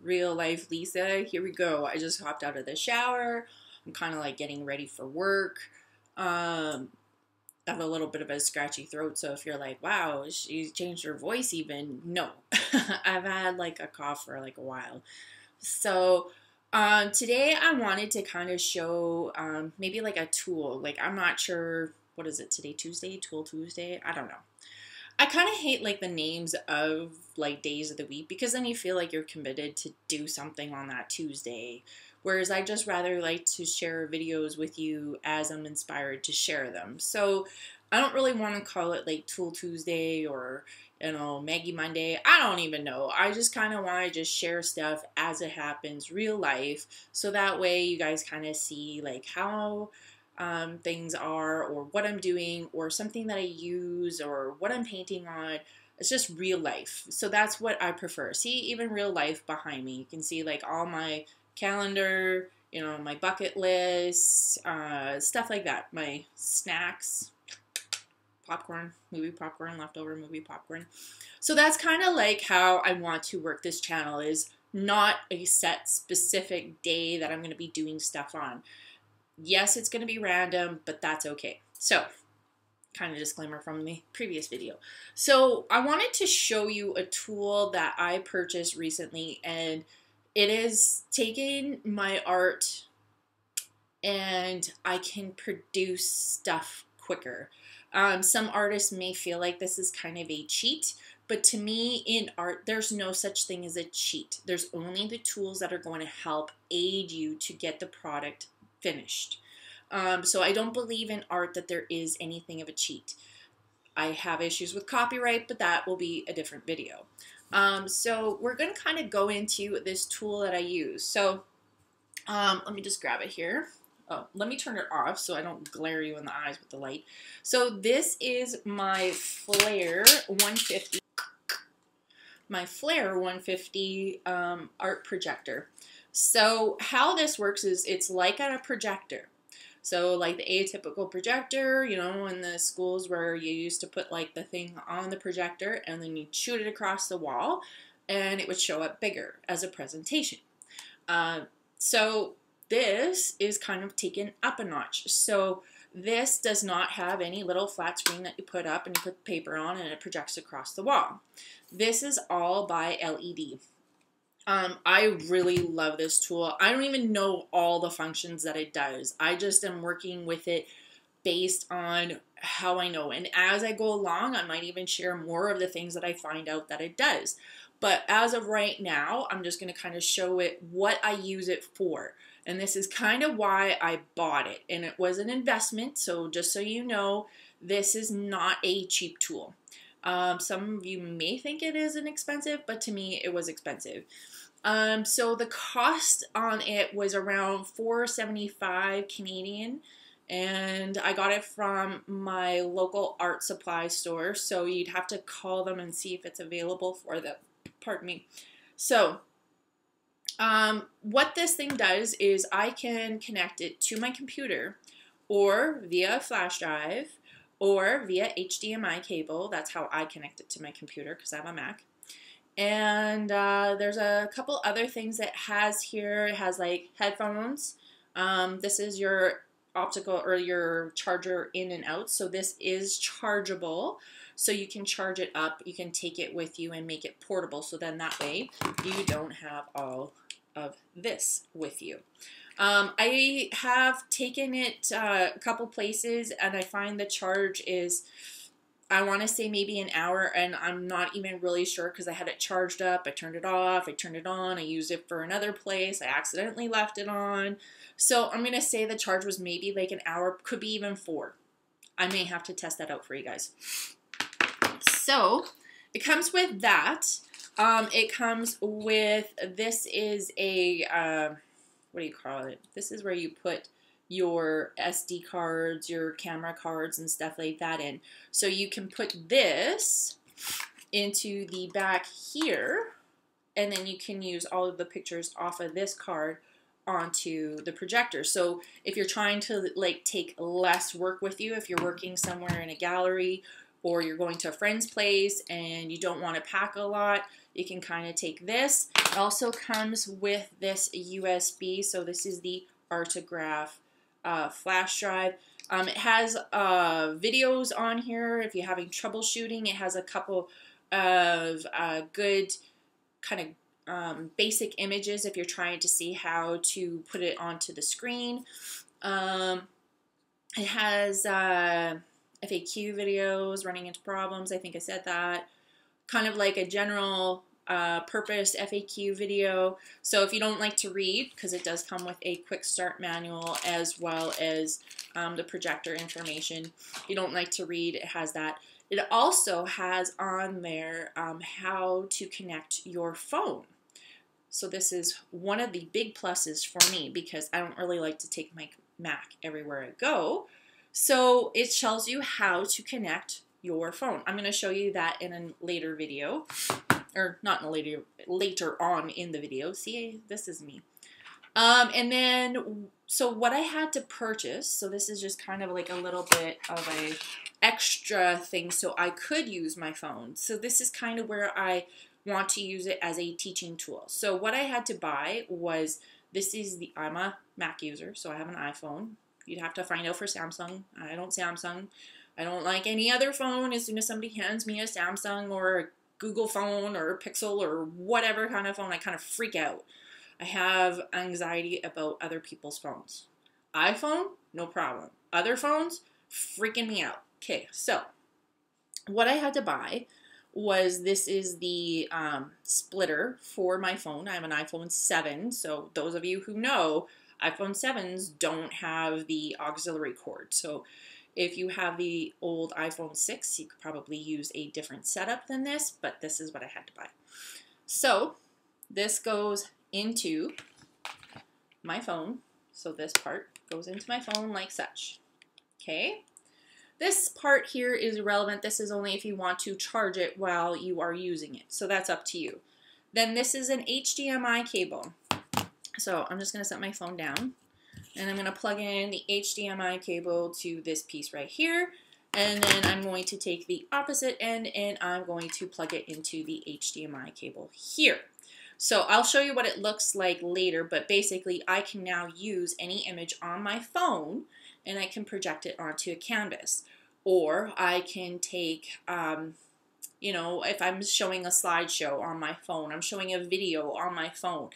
real life Lisa. Here we go. I just hopped out of the shower. I'm kind of like getting ready for work. Um, I have a little bit of a scratchy throat, so if you're like, wow, she's changed her voice even, no. I've had like a cough for like a while. So, um, today I wanted to kind of show um, maybe like a tool. Like, I'm not sure, what is it today? Tuesday? Tool Tuesday? I don't know. I kind of hate like the names of like days of the week because then you feel like you're committed to do something on that Tuesday. Whereas I just rather like to share videos with you as I'm inspired to share them. So I don't really want to call it like Tool Tuesday or you know Maggie Monday. I don't even know. I just kind of want to just share stuff as it happens, real life, so that way you guys kind of see like how um, things are, or what I'm doing, or something that I use, or what I'm painting on. It's just real life. So that's what I prefer. See, even real life behind me. You can see like all my calendar, you know, my bucket list, uh, stuff like that. My snacks, popcorn, movie popcorn, leftover movie popcorn. So that's kind of like how I want to work this channel is not a set specific day that I'm going to be doing stuff on. Yes, it's going to be random, but that's okay. So, kind of disclaimer from the previous video. So, I wanted to show you a tool that I purchased recently, and it is taking my art and I can produce stuff quicker. Um, some artists may feel like this is kind of a cheat, but to me, in art, there's no such thing as a cheat. There's only the tools that are going to help aid you to get the product finished. Um, so I don't believe in art that there is anything of a cheat. I have issues with copyright, but that will be a different video. Um, so we're going to kind of go into this tool that I use. So um, let me just grab it here. Oh, let me turn it off so I don't glare you in the eyes with the light. So this is my Flare 150, my Flare 150 um, art projector. So how this works is it's like a projector. So like the atypical projector, you know, in the schools where you used to put like the thing on the projector and then you shoot it across the wall and it would show up bigger as a presentation. Uh, so this is kind of taken up a notch. So this does not have any little flat screen that you put up and you put paper on and it projects across the wall. This is all by LED. Um, I really love this tool. I don't even know all the functions that it does. I just am working with it based on how I know. And as I go along, I might even share more of the things that I find out that it does. But as of right now, I'm just going to kind of show it what I use it for. And this is kind of why I bought it. And it was an investment. So just so you know, this is not a cheap tool. Um, some of you may think it is inexpensive, but to me, it was expensive. Um, so the cost on it was around 475 Canadian and I got it from my local art supply store. So you'd have to call them and see if it's available for them. Pardon me. So um, what this thing does is I can connect it to my computer or via flash drive or via HDMI cable. That's how I connect it to my computer because I have a Mac. And uh, there's a couple other things it has here. It has like headphones. Um, this is your optical or your charger in and out. So this is chargeable. So you can charge it up. You can take it with you and make it portable. So then that way you don't have all of this with you. Um, I have taken it uh, a couple places and I find the charge is I want to say maybe an hour, and I'm not even really sure because I had it charged up. I turned it off, I turned it on, I used it for another place, I accidentally left it on. So I'm going to say the charge was maybe like an hour, could be even four. I may have to test that out for you guys. So it comes with that. Um, it comes with, this is a, uh, what do you call it? This is where you put your SD cards, your camera cards, and stuff like that in. So you can put this into the back here, and then you can use all of the pictures off of this card onto the projector. So if you're trying to like take less work with you, if you're working somewhere in a gallery or you're going to a friend's place and you don't want to pack a lot, you can kind of take this. It also comes with this USB, so this is the Artograph uh, flash drive. Um, it has uh, videos on here if you're having troubleshooting. It has a couple of uh, good kind of um, basic images if you're trying to see how to put it onto the screen. Um, it has uh, FAQ videos, running into problems. I think I said that. Kind of like a general uh, purpose FAQ video. So if you don't like to read, because it does come with a quick start manual as well as um, the projector information. If you don't like to read, it has that. It also has on there um, how to connect your phone. So this is one of the big pluses for me because I don't really like to take my Mac everywhere I go. So it tells you how to connect your phone. I'm going to show you that in a later video, or not in later, later on in the video. See, this is me. Um, and then, so what I had to purchase, so this is just kind of like a little bit of a extra thing so I could use my phone. So this is kind of where I want to use it as a teaching tool. So what I had to buy was, this is the, I'm a Mac user, so I have an iPhone. You'd have to find out for Samsung. I don't Samsung. I don't like any other phone. As soon as somebody hands me a Samsung or Google phone or Pixel or whatever kind of phone, I kind of freak out. I have anxiety about other people's phones. iPhone, no problem. Other phones, freaking me out. Okay, so what I had to buy was this is the um, splitter for my phone. I have an iPhone 7, so those of you who know, iPhone 7s don't have the auxiliary cord. So if you have the old iPhone 6, you could probably use a different setup than this, but this is what I had to buy. So this goes into my phone. So this part goes into my phone like such. Okay. This part here is irrelevant. This is only if you want to charge it while you are using it. So that's up to you. Then this is an HDMI cable. So I'm just going to set my phone down and I'm going to plug in the HDMI cable to this piece right here. And then I'm going to take the opposite end and I'm going to plug it into the HDMI cable here. So I'll show you what it looks like later, but basically I can now use any image on my phone and I can project it onto a canvas. Or I can take, um, you know, if I'm showing a slideshow on my phone, I'm showing a video on my phone,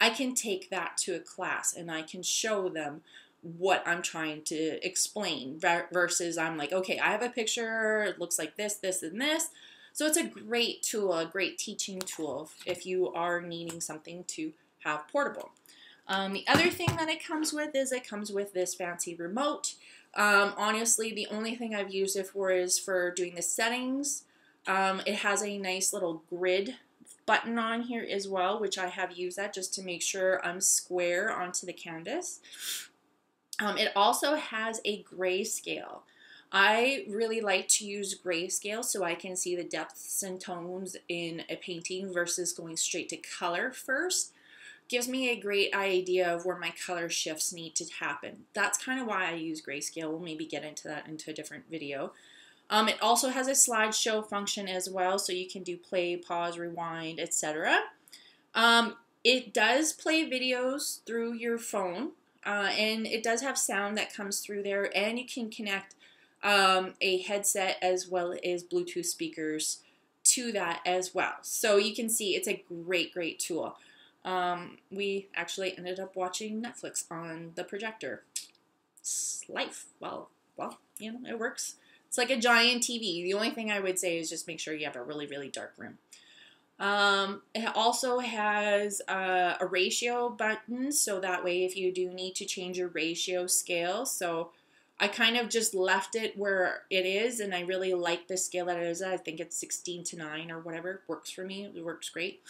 I can take that to a class and I can show them what I'm trying to explain versus I'm like, okay, I have a picture, it looks like this, this, and this. So it's a great tool, a great teaching tool if you are needing something to have portable. Um, the other thing that it comes with is it comes with this fancy remote. Um, honestly, the only thing I've used it for is for doing the settings. Um, it has a nice little grid button on here as well, which I have used that just to make sure I'm square onto the canvas. Um, it also has a grayscale. I really like to use grayscale so I can see the depths and tones in a painting versus going straight to color first. Gives me a great idea of where my color shifts need to happen. That's kind of why I use grayscale. We'll maybe get into that into a different video. Um, it also has a slideshow function as well, so you can do play, pause, rewind, etc. Um, it does play videos through your phone, uh, and it does have sound that comes through there, and you can connect um, a headset as well as Bluetooth speakers to that as well. So you can see it's a great, great tool. Um, we actually ended up watching Netflix on the projector. It's life. Well, well, you know, it works. It's like a giant TV. The only thing I would say is just make sure you have a really, really dark room. Um, it also has uh, a ratio button, so that way if you do need to change your ratio scale, so I kind of just left it where it is, and I really like the scale that it is. I think it's 16 to 9 or whatever. works for me. It works great.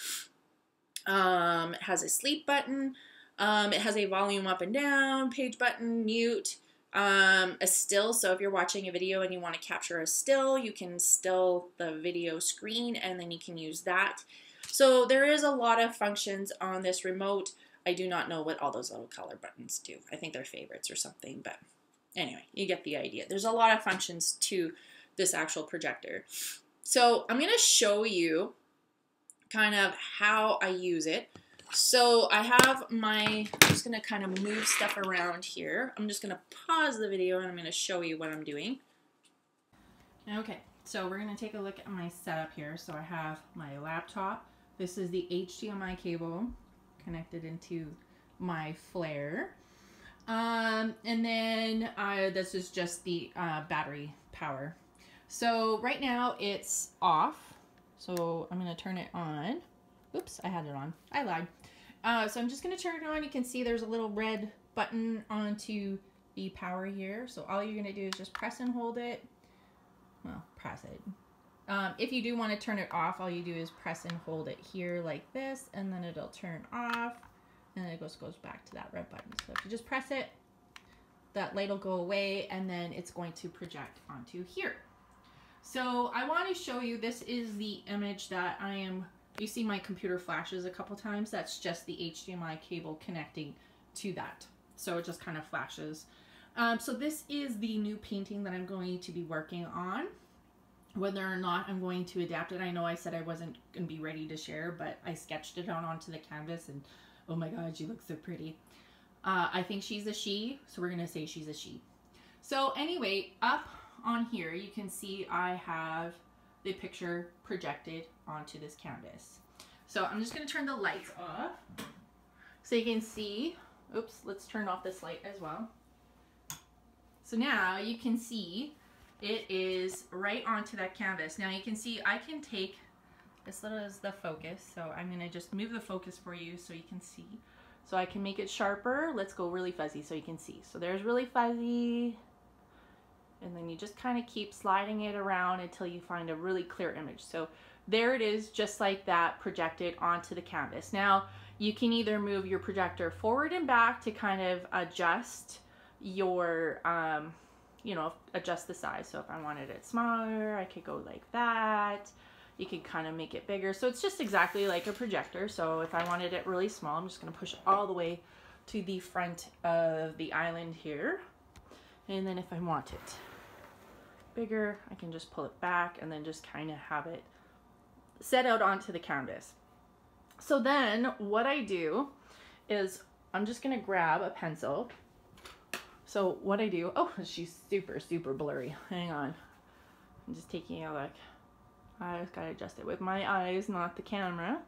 Um, it has a sleep button. Um, it has a volume up and down, page button, mute um, a still. So if you're watching a video and you want to capture a still, you can still the video screen and then you can use that. So there is a lot of functions on this remote. I do not know what all those little color buttons do. I think they're favorites or something, but anyway, you get the idea. There's a lot of functions to this actual projector. So I'm going to show you kind of how I use it. So I have my, I'm just going to kind of move stuff around here. I'm just going to pause the video and I'm going to show you what I'm doing. Okay, so we're going to take a look at my setup here. So I have my laptop. This is the HDMI cable connected into my flare. Um, and then uh, this is just the uh, battery power. So right now it's off. So I'm going to turn it on. Oops, I had it on. I lied. Uh, so I'm just going to turn it on. You can see there's a little red button onto the power here. So all you're going to do is just press and hold it. Well, press it. Um, if you do want to turn it off, all you do is press and hold it here like this, and then it'll turn off, and it goes back to that red button. So if you just press it, that light will go away, and then it's going to project onto here. So I want to show you, this is the image that I am you see my computer flashes a couple times. That's just the HDMI cable connecting to that. So it just kind of flashes. Um, so this is the new painting that I'm going to be working on. Whether or not I'm going to adapt it, I know I said I wasn't going to be ready to share, but I sketched it out onto the canvas and oh my god, she looks so pretty. Uh, I think she's a she, so we're going to say she's a she. So anyway, up on here, you can see I have the picture projected onto this canvas. So I'm just going to turn the lights off so you can see. Oops, let's turn off this light as well. So now you can see it is right onto that canvas. Now you can see I can take, this little is the focus, so I'm going to just move the focus for you so you can see. So I can make it sharper. Let's go really fuzzy so you can see. So there's really fuzzy, and then you just kind of keep sliding it around until you find a really clear image. So there it is, just like that, projected onto the canvas. Now, you can either move your projector forward and back to kind of adjust your, um, you know, adjust the size. So if I wanted it smaller, I could go like that. You can kind of make it bigger. So it's just exactly like a projector. So if I wanted it really small, I'm just going to push all the way to the front of the island here. And then if I want it bigger, I can just pull it back and then just kind of have it set out onto the canvas. So then what I do is I'm just to grab a pencil. So what I do, oh, she's super, super blurry. Hang on. I'm just taking a look. I just got to adjust it with my eyes, not the camera.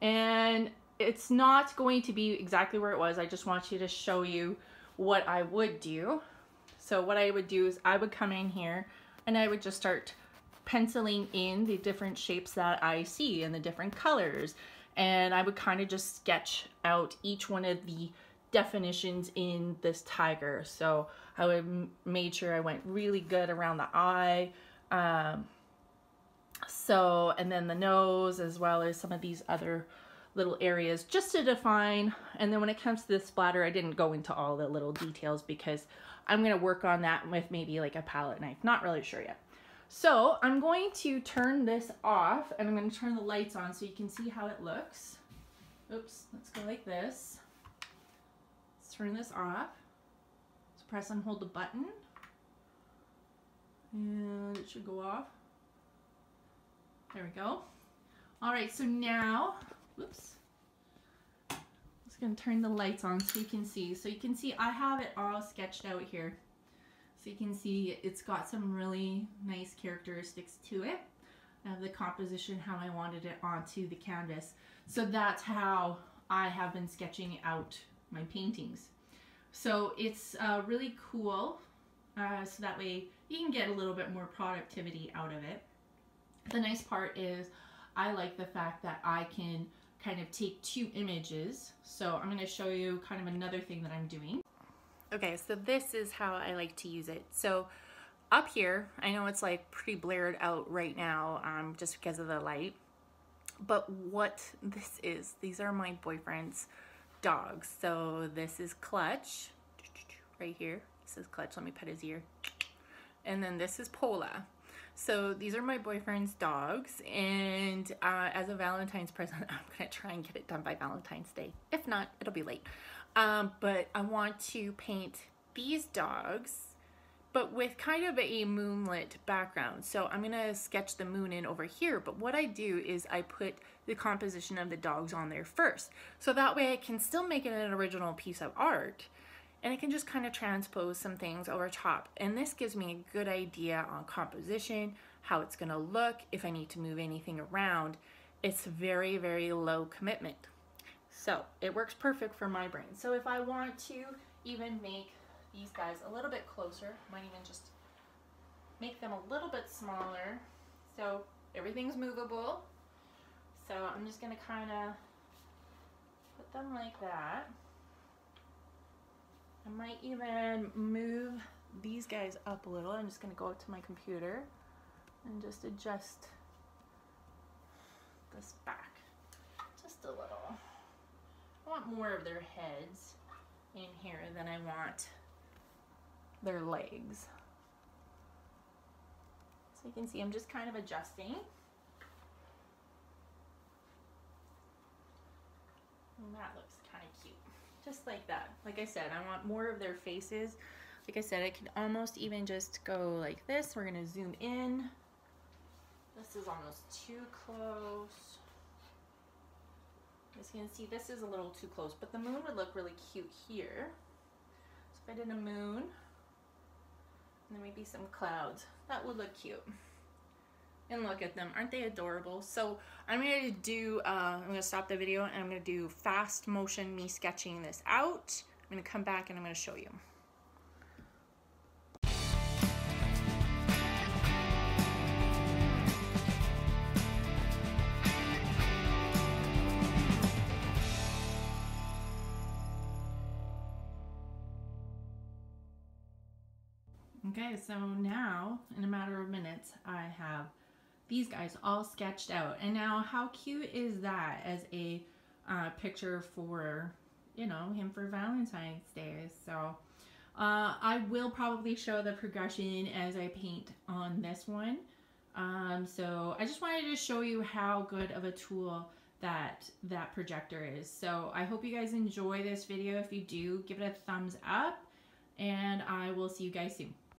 And it's not going to be exactly where it was. I just want you to show you what I would do. So what I would do is I would come in here and I would just start penciling in the different shapes that I see and the different colors. And I would kind of just sketch out each one of the definitions in this tiger. So I would made sure I went really good around the eye. Um, so, and then the nose as well as some of these other little areas just to define. And then when it comes to the splatter, I didn't go into all the little details because I'm going to work on that with maybe like a palette knife. Not really sure yet. So I'm going to turn this off and I'm going to turn the lights on so you can see how it looks. Oops, let's go like this. Let's turn this off. Let's press and hold the button. And it should go off. There we go. All right, so now, whoops, just gonna turn the lights on so you can see. So you can see I have it all sketched out here. So you can see it's got some really nice characteristics to it. The composition, how I wanted it onto the canvas. So that's how I have been sketching out my paintings. So it's uh, really cool. Uh, so that way you can get a little bit more productivity out of it. The nice part is I like the fact that I can kind of take two images. So I'm going to show you kind of another thing that I'm doing. Okay, so this is how I like to use it. So up here, I know it's like pretty blared out right now um, just because of the light. But what this is, these are my boyfriend's dogs. So this is Clutch, right here. This is Clutch, let me pet his ear. And then this is Pola. So these are my boyfriend's dogs, and uh, as a Valentine's present, I'm gonna try and get it done by Valentine's Day. If not, it'll be late. Um, but I want to paint these dogs but with kind of a moonlit background. So I'm gonna sketch the moon in over here, but what I do is I put the composition of the dogs on there first. So that way I can still make it an original piece of art and I can just kind of transpose some things over top. And this gives me a good idea on composition, how it's gonna look, if I need to move anything around. It's very, very low commitment. So it works perfect for my brain. So if I want to even make these guys a little bit closer, might even just make them a little bit smaller. So everything's movable. So I'm just gonna kind of put them like that. I might even move these guys up a little. I'm just gonna go up to my computer and just adjust this back just a little. I want more of their heads in here than I want their legs. So you can see I'm just kind of adjusting. And that looks. Just like that. Like I said, I want more of their faces. Like I said, I could almost even just go like this. We're to zoom in. This is almost too close. As you can see, this is a little too close, but the moon would look really cute here. So if I did a moon, and then maybe some clouds, that would look cute. And look at them, aren't they adorable? So I'm gonna do, uh, I'm gonna stop the video and I'm gonna do fast motion me sketching this out. I'm gonna come back and I'm gonna show you. Okay, so now in a matter of minutes, I have these guys all sketched out. And now how cute is that as a uh, picture for, you know, him for Valentine's Day. So uh, I will probably show the progression as I paint on this one. Um, so I just wanted to show you how good of a tool that that projector is. So I hope you guys enjoy this video. If you do, give it a thumbs up and I will see you guys soon.